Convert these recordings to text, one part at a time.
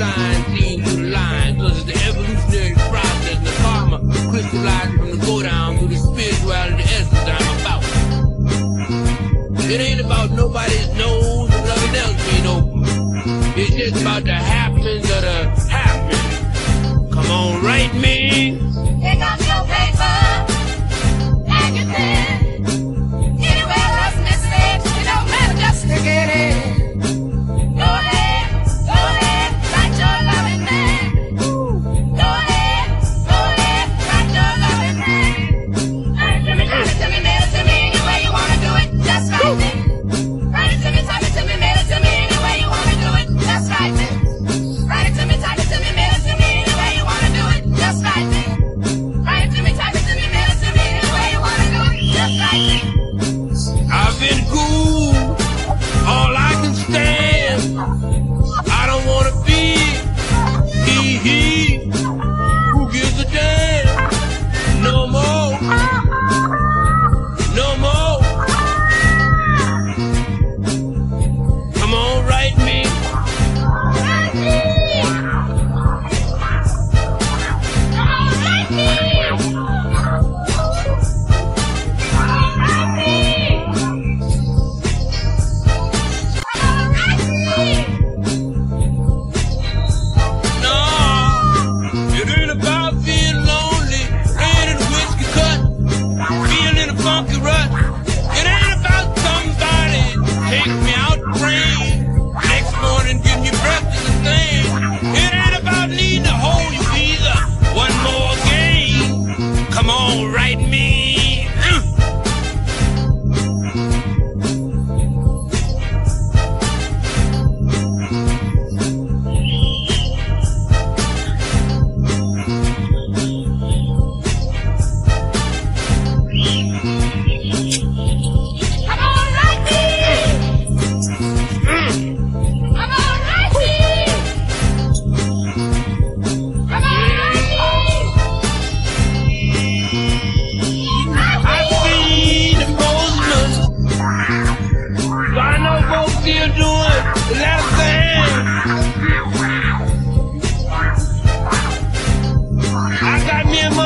sign.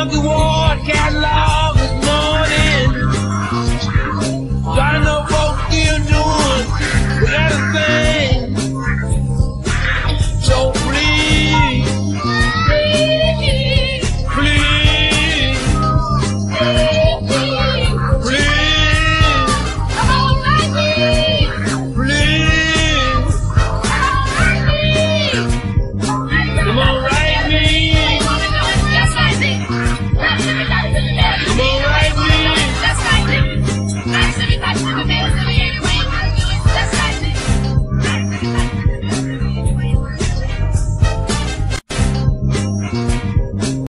Me a